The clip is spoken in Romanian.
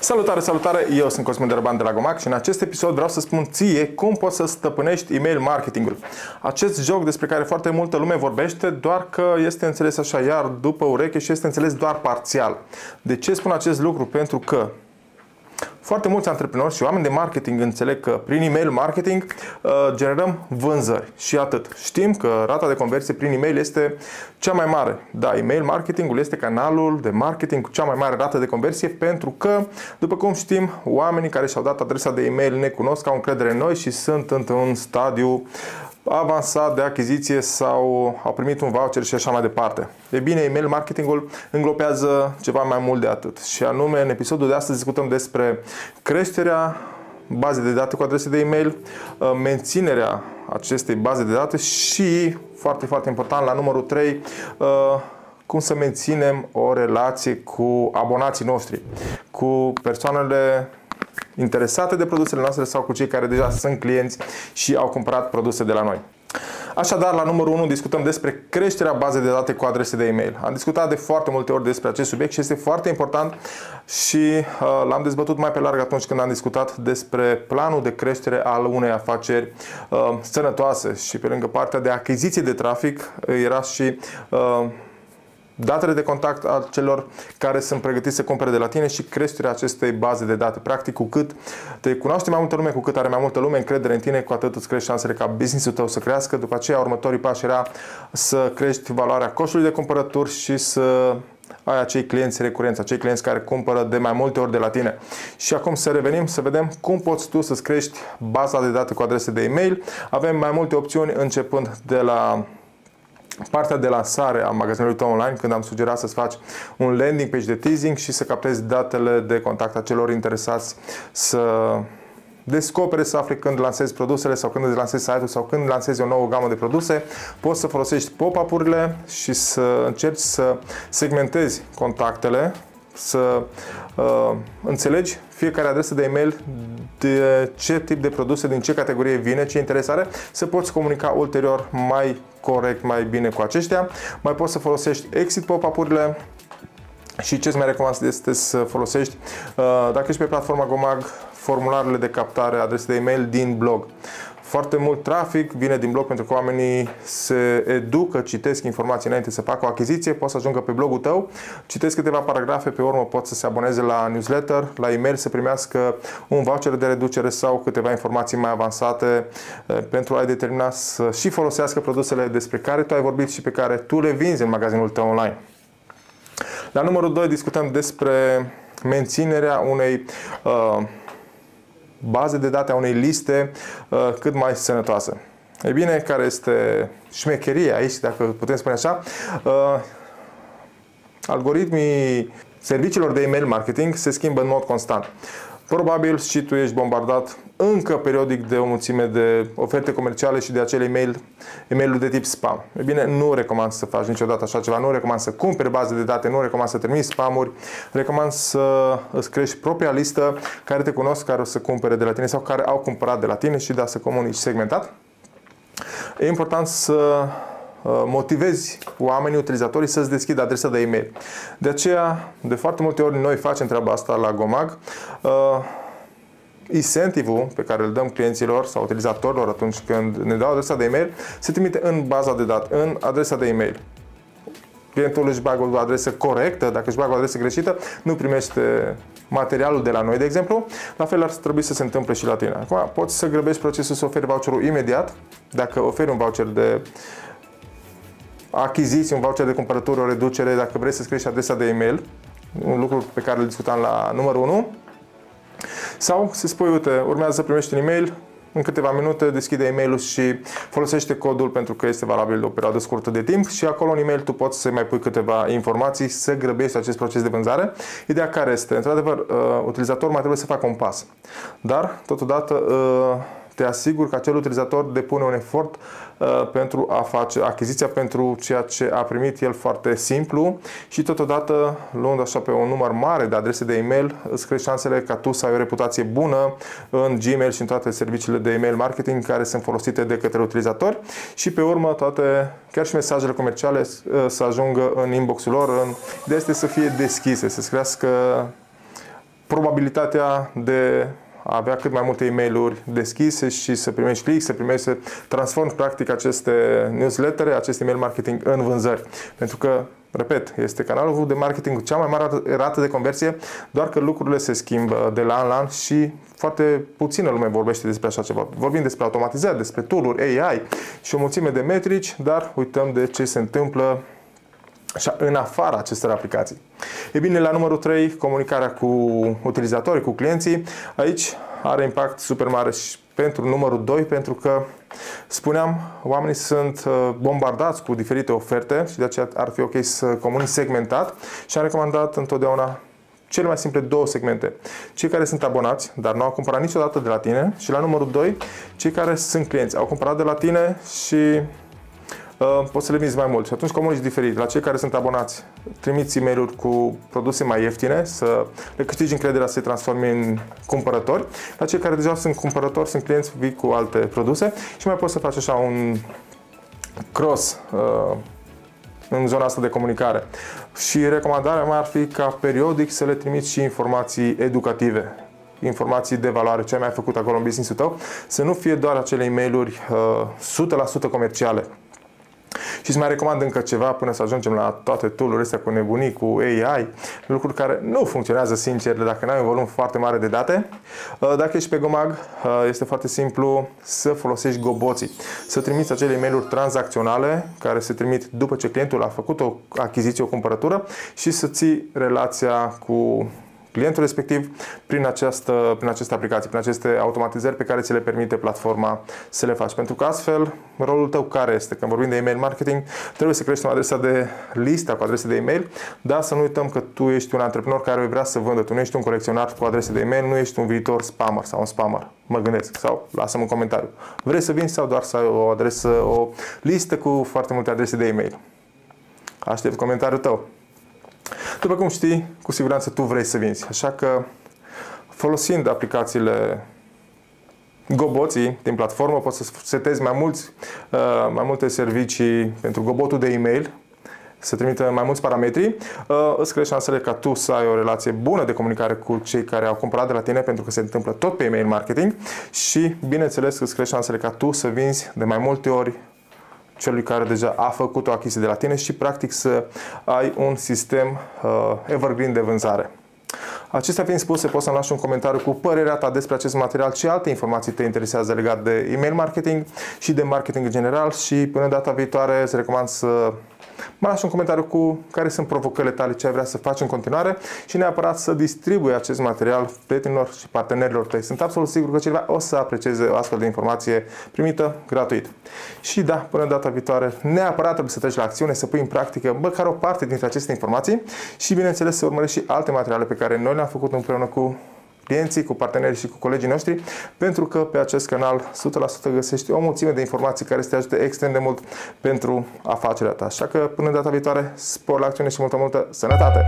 Salutare, salutare! Eu sunt Cosmin Dărban de la Gomac și în acest episod vreau să spun ție cum poți să stăpânești email marketingul. Acest joc despre care foarte multă lume vorbește, doar că este înțeles așa iar după ureche și este înțeles doar parțial. De ce spun acest lucru? Pentru că foarte mulți antreprenori și oameni de marketing înțeleg că prin email marketing uh, generăm vânzări și atât. Știm că rata de conversie prin email este cea mai mare. Da, email marketingul este canalul de marketing cu cea mai mare rată de conversie pentru că, după cum știm, oamenii care și-au dat adresa de email ne cunosc, au încredere în noi și sunt într-un stadiu avansat de achiziție sau au primit un voucher și așa mai departe. E bine, email marketingul înglobează ceva mai mult de atât. Și anume, în episodul de astăzi discutăm despre creșterea baze de date cu adrese de e-mail, uh, menținerea acestei baze de date și, foarte, foarte important, la numărul 3, uh, cum să menținem o relație cu abonații noștri, cu persoanele interesate de produsele noastre sau cu cei care deja sunt clienți și au cumpărat produse de la noi. Așadar, la numărul 1 discutăm despre creșterea bazei de date cu adrese de e-mail. Am discutat de foarte multe ori despre acest subiect și este foarte important și uh, l-am dezbătut mai pe larg atunci când am discutat despre planul de creștere al unei afaceri uh, sănătoase și pe lângă partea de achiziție de trafic era și uh, datele de contact al celor care sunt pregătiți să cumpere de la tine și creșterea acestei baze de date. Practic, cu cât te cunoaște mai multă lume, cu cât are mai multă lume încredere în tine, cu atât îți crești șansele ca businessul tău să crească. După aceea, următorii pași era să crești valoarea coșului de cumpărături și să ai acei clienți recurenți, acei clienți care cumpără de mai multe ori de la tine. Și acum să revenim să vedem cum poți tu să-ți crești baza de date cu adrese de e-mail. Avem mai multe opțiuni începând de la partea de lansare a magazinului tău online, când am sugerat să-ți faci un landing page de teasing și să captezi datele de contact a celor interesați să descopere să afle când lansezi produsele sau când îți lansezi site-ul sau când lansezi o nouă gamă de produse, poți să folosești pop-up-urile și să încerci să segmentezi contactele să uh, înțelegi fiecare adresă de e-mail de ce tip de produse, din ce categorie vine, ce interes are, să poți comunica ulterior mai corect, mai bine cu aceștia. Mai poți să folosești exit pop-up-urile, și ce îți mai recomand este să folosești, uh, dacă ești pe platforma Gomag, formularele de captare adrese de e-mail din blog. Foarte mult trafic vine din blog pentru că oamenii se educă, citesc informații înainte să facă o achiziție, pot să ajungă pe blogul tău, citesc câteva paragrafe, pe urmă pot să se aboneze la newsletter, la e-mail, să primească un voucher de reducere sau câteva informații mai avansate eh, pentru a-i determina să și folosească produsele despre care tu ai vorbit și pe care tu le vinzi în magazinul tău online. La numărul 2 discutăm despre menținerea unei uh, baze de date a unei liste uh, cât mai sănătoase. E bine, care este șmecheria aici, dacă putem spune așa, uh, algoritmii serviciilor de email marketing se schimbă în mod constant. Probabil și tu ești bombardat încă periodic de o mulțime de oferte comerciale și de acele email, email de tip spam. E bine, nu recomand să faci niciodată așa ceva, nu recomand să cumperi baze de date, nu recomand să trimiți spamuri, recomand să îți crești propria listă care te cunosc, care o să cumpere de la tine sau care au cumpărat de la tine și da, să comunici segmentat. E important să Uh, motivezi oamenii, utilizatorii să-ți deschidă adresa de e-mail. De aceea, de foarte multe ori noi facem treaba asta la Gomag. Uh, incentivul pe care îl dăm clienților sau utilizatorilor atunci când ne dau adresa de e-mail se trimite în baza de date, în adresa de e-mail. Clientul își bagă o adresă corectă, dacă își bagă o adresă greșită, nu primește materialul de la noi, de exemplu, la fel ar trebui să se întâmple și la tine. Acum, poți să grăbești procesul să oferi voucherul imediat, dacă oferi un voucher de achiziții, un voucher de cumpărături, o reducere, dacă vreți să-ți crești adresa de e-mail, un lucru pe care îl discutam la numărul 1, sau să spui, uite, urmează să primești un e-mail, în câteva minute deschide e-mailul și folosește codul pentru că este valabil de o perioadă scurtă de timp și acolo în e-mail tu poți să mai pui câteva informații, să grăbești acest proces de vânzare. Ideea care este, într-adevăr, uh, utilizatorul mai trebuie să facă un pas, dar totodată uh, te asiguri că acel utilizator depune un efort uh, pentru a face achiziția pentru ceea ce a primit el foarte simplu și totodată luând așa pe un număr mare de adrese de e-mail îți crești șansele ca tu să ai o reputație bună în Gmail și în toate serviciile de e-mail marketing care sunt folosite de către utilizatori și pe urmă toate, chiar și mesajele comerciale să ajungă în inbox-ul lor. Ideea este să fie deschise, să-ți crească probabilitatea de a avea cât mai multe e mail deschise și să primești click, să primești, să transformi practic aceste newslettere, aceste email marketing în vânzări. Pentru că Repet, este canalul de marketing cu cea mai mare rată de conversie, doar că lucrurile se schimbă de la an la an și foarte puțină lume vorbește despre așa ceva. Vorbim despre automatizare, despre tool AI și o mulțime de metrici, dar uităm de ce se întâmplă așa, în afara acestor aplicații. E bine, la numărul 3, comunicarea cu utilizatorii, cu clienții. Aici are impact super mare și pentru numărul 2, pentru că, spuneam, oamenii sunt uh, bombardați cu diferite oferte și de aceea ar fi ok să comunici segmentat și am recomandat întotdeauna cele mai simple două segmente. Cei care sunt abonați, dar nu au cumpărat niciodată de la tine și la numărul 2, cei care sunt clienți, au cumpărat de la tine și Uh, poți să le vinzi mai mult. Și atunci comunici diferit. La cei care sunt abonați, trimiți e mail cu produse mai ieftine, să le câștigi încrederea să se transforme în cumpărători. La cei care deja sunt cumpărători, sunt clienți, vii cu alte produse și mai poți să faci așa un cross uh, în zona asta de comunicare. Și recomandarea mea ar fi ca periodic să le trimiți și informații educative informații de valoare, ce ai mai făcut acolo în business-ul tău, să nu fie doar acele e mail uh, 100% comerciale. Și îți mai recomand încă ceva până să ajungem la toate tool astea cu nebunii, cu AI, lucruri care nu funcționează sincer dacă nu ai un volum foarte mare de date. Uh, dacă ești pe Gomag, uh, este foarte simplu să folosești goboții, să trimiți acele e mail tranzacționale care se trimit după ce clientul a făcut o achiziție, o cumpărătură și să ții relația cu clientul respectiv prin această, prin aceste aplicații, prin aceste automatizări pe care ți le permite platforma să le faci. Pentru că astfel, rolul tău care este? Când vorbim de email marketing, trebuie să crești o adresă de lista cu adrese de email, dar să nu uităm că tu ești un antreprenor care vrea să vândă, tu nu ești un colecționar cu adrese de email, nu ești un viitor spammer sau un spammer. Mă gândesc sau lasă-mi un comentariu. Vrei să vinzi sau doar să ai o adresă, o listă cu foarte multe adrese de email? Aștept comentariul tău. După cum știi, cu siguranță tu vrei să vinzi. Așa că folosind aplicațiile Goboții din platformă poți să setezi mai, mulți, uh, mai multe servicii pentru gobotul de e-mail, să trimită mai mulți parametri, uh, îți crește șansele ca tu să ai o relație bună de comunicare cu cei care au cumpărat de la tine, pentru că se întâmplă tot pe email marketing și, bineînțeles, îți crește șansele ca tu să vinzi de mai multe ori celui care deja a făcut o achiziție de la tine și practic să ai un sistem uh, evergreen de vânzare. Acestea fiind spuse, poți să-mi lași un comentariu cu părerea ta despre acest material, ce alte informații te interesează legat de email marketing și de marketing în general și până data viitoare îți recomand să Mă lași un comentariu cu care sunt provocările tale, ce ai vrea să faci în continuare și neapărat să distribui acest material prietenilor și partenerilor tăi. Sunt absolut sigur că cineva o să aprecieze o astfel de informație primită gratuit. Și da, până data viitoare, neapărat trebuie să treci la acțiune, să pui în practică măcar o parte dintre aceste informații și, bineînțeles, să urmărești și alte materiale pe care noi le-am făcut împreună cu clienții, cu partenerii și cu colegii noștri, pentru că pe acest canal 100% găsești o mulțime de informații care să te ajute extrem de mult pentru afacerea ta. Așa că până data viitoare, spor la acțiune și multă, multă sănătate!